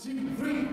two, three.